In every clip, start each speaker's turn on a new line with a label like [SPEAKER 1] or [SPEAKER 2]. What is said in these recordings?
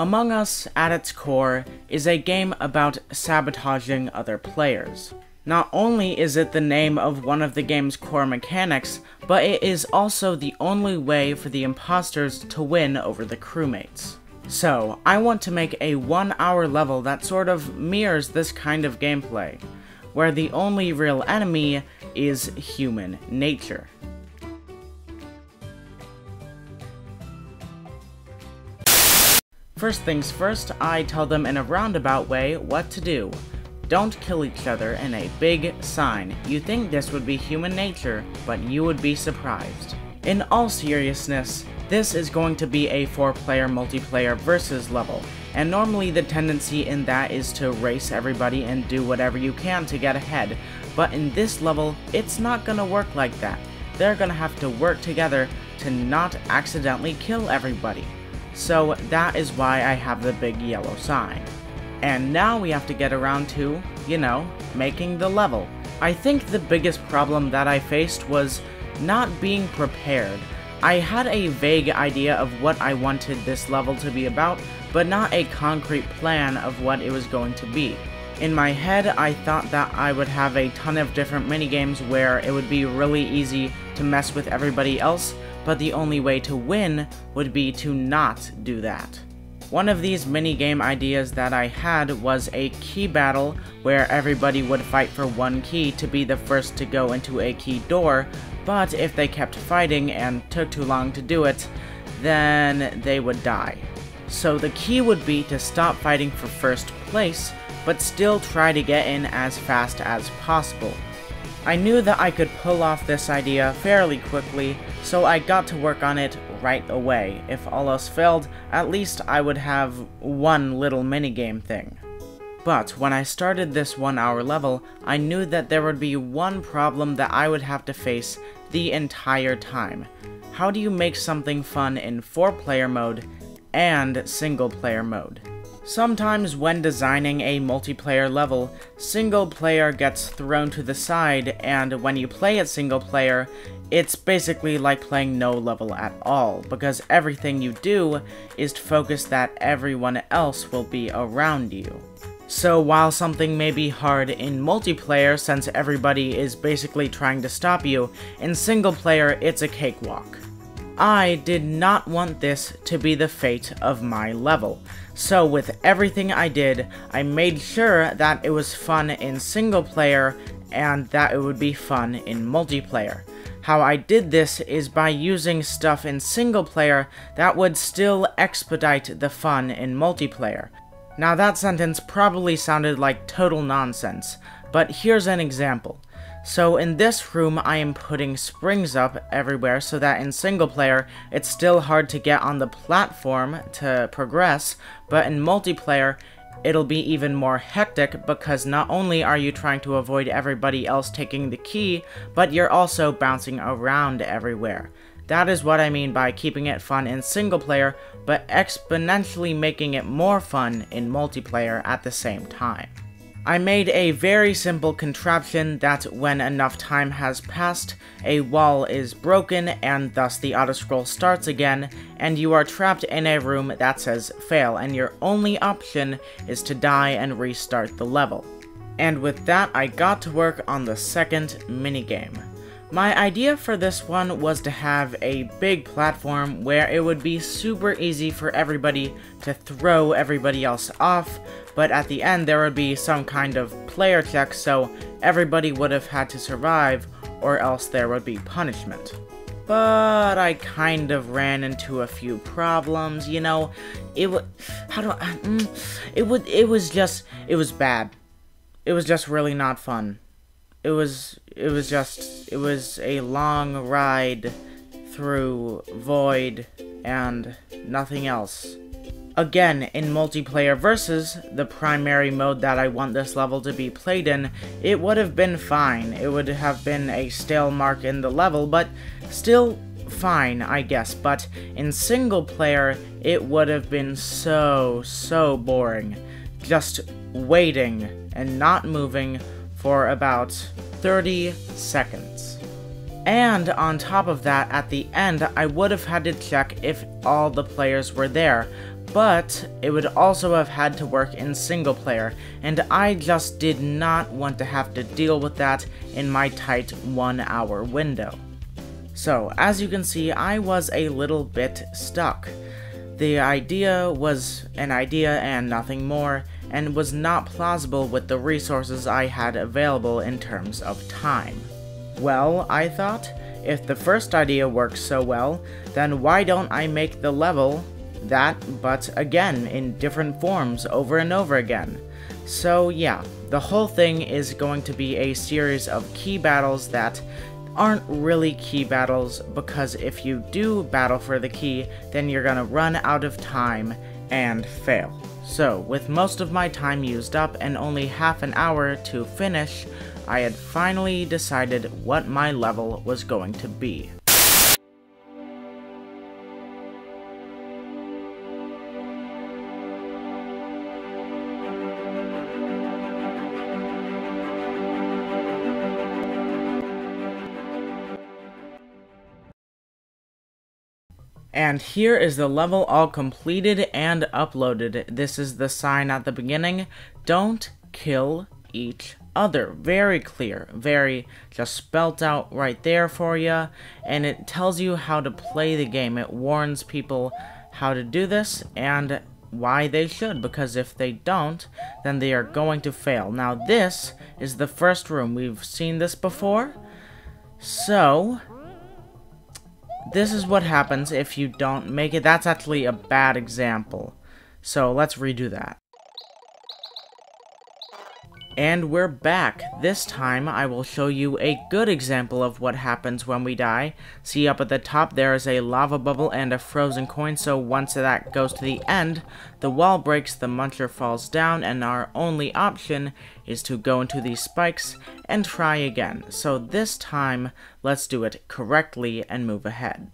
[SPEAKER 1] Among Us, at its core, is a game about sabotaging other players. Not only is it the name of one of the game's core mechanics, but it is also the only way for the imposters to win over the crewmates. So, I want to make a one hour level that sort of mirrors this kind of gameplay, where the only real enemy is human nature. First things first, I tell them in a roundabout way what to do. Don't kill each other in a big sign. You think this would be human nature, but you would be surprised. In all seriousness, this is going to be a 4-player multiplayer versus level, and normally the tendency in that is to race everybody and do whatever you can to get ahead, but in this level, it's not gonna work like that. They're gonna have to work together to not accidentally kill everybody. So that is why I have the big yellow sign. And now we have to get around to, you know, making the level. I think the biggest problem that I faced was not being prepared. I had a vague idea of what I wanted this level to be about, but not a concrete plan of what it was going to be. In my head, I thought that I would have a ton of different minigames where it would be really easy to mess with everybody else, but the only way to win would be to not do that. One of these minigame ideas that I had was a key battle where everybody would fight for one key to be the first to go into a key door, but if they kept fighting and took too long to do it, then they would die. So the key would be to stop fighting for first place, but still try to get in as fast as possible. I knew that I could pull off this idea fairly quickly, so I got to work on it right away. If all else failed, at least I would have one little minigame thing. But when I started this one hour level, I knew that there would be one problem that I would have to face the entire time. How do you make something fun in 4 player mode and single player mode? Sometimes when designing a multiplayer level, single player gets thrown to the side, and when you play it single player, it's basically like playing no level at all, because everything you do is to focus that everyone else will be around you. So while something may be hard in multiplayer since everybody is basically trying to stop you, in single player it's a cakewalk. I did not want this to be the fate of my level, so with everything I did, I made sure that it was fun in single player and that it would be fun in multiplayer. How I did this is by using stuff in single player that would still expedite the fun in multiplayer. Now that sentence probably sounded like total nonsense, but here's an example. So in this room, I am putting springs up everywhere so that in single player, it's still hard to get on the platform to progress, but in multiplayer, it'll be even more hectic because not only are you trying to avoid everybody else taking the key, but you're also bouncing around everywhere. That is what I mean by keeping it fun in single player, but exponentially making it more fun in multiplayer at the same time. I made a very simple contraption that when enough time has passed, a wall is broken and thus the autoscroll starts again, and you are trapped in a room that says fail, and your only option is to die and restart the level. And with that, I got to work on the second minigame. My idea for this one was to have a big platform where it would be super easy for everybody to throw everybody else off, but at the end there would be some kind of player check so everybody would have had to survive or else there would be punishment. But I kind of ran into a few problems, you know, it would, how do I, mm, it would, it was just, it was bad. It was just really not fun it was it was just it was a long ride through void and nothing else. Again, in multiplayer versus, the primary mode that I want this level to be played in, it would have been fine. It would have been a stale mark in the level, but still fine, I guess. But in single player, it would have been so, so boring. Just waiting and not moving for about 30 seconds. And on top of that, at the end, I would have had to check if all the players were there, but it would also have had to work in single player, and I just did not want to have to deal with that in my tight one hour window. So, as you can see, I was a little bit stuck. The idea was an idea and nothing more, and was not plausible with the resources I had available in terms of time. Well, I thought, if the first idea works so well, then why don't I make the level that, but again, in different forms over and over again? So yeah, the whole thing is going to be a series of key battles that aren't really key battles because if you do battle for the key, then you're gonna run out of time and fail. So, with most of my time used up and only half an hour to finish, I had finally decided what my level was going to be. And here is the level all completed and uploaded. This is the sign at the beginning. Don't kill each other. Very clear. Very just spelt out right there for you. And it tells you how to play the game. It warns people how to do this and why they should. Because if they don't, then they are going to fail. Now this is the first room. We've seen this before. So, this is what happens if you don't make it. That's actually a bad example. So let's redo that. And we're back. This time, I will show you a good example of what happens when we die. See up at the top, there is a lava bubble and a frozen coin, so once that goes to the end, the wall breaks, the muncher falls down, and our only option is to go into these spikes and try again. So this time, let's do it correctly and move ahead.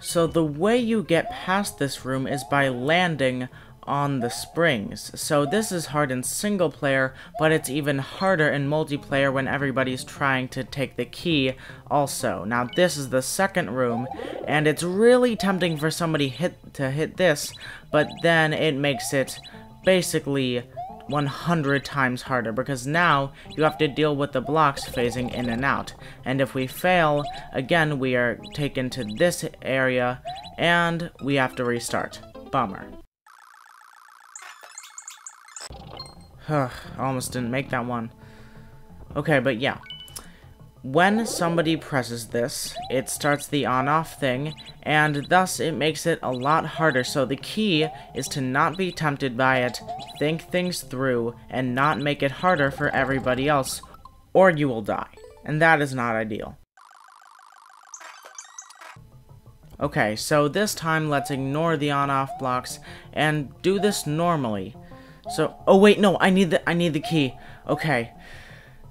[SPEAKER 1] So the way you get past this room is by landing on the springs. So this is hard in single player, but it's even harder in multiplayer when everybody's trying to take the key also. Now this is the second room, and it's really tempting for somebody hit to hit this, but then it makes it basically 100 times harder because now you have to deal with the blocks phasing in and out. And if we fail, again we are taken to this area and we have to restart. Bummer. I almost didn't make that one. Okay, but yeah. When somebody presses this, it starts the on-off thing, and thus it makes it a lot harder. So the key is to not be tempted by it, think things through, and not make it harder for everybody else, or you will die. And that is not ideal. Okay, so this time let's ignore the on-off blocks and do this normally. So, oh wait, no, I need the I need the key. Okay.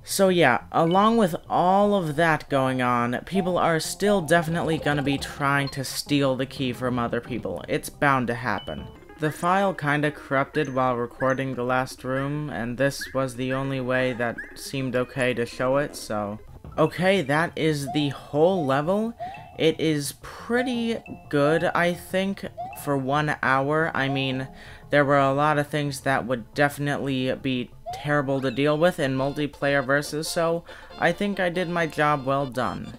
[SPEAKER 1] So yeah, along with all of that going on, people are still definitely gonna be trying to steal the key from other people. It's bound to happen. The file kinda corrupted while recording the last room, and this was the only way that seemed okay to show it, so... Okay, that is the whole level. It is pretty good, I think, for one hour. I mean, there were a lot of things that would definitely be terrible to deal with in multiplayer versus, so I think I did my job well done.